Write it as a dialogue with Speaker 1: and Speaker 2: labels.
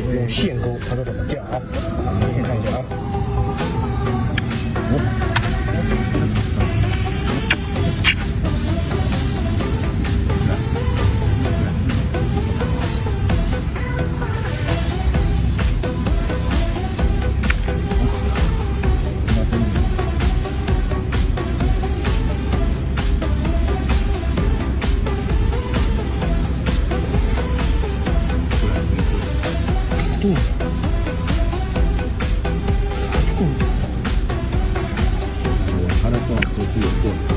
Speaker 1: 用线钩把它怎么钓啊？ 사도. 사도. 하나 또 고수 있고.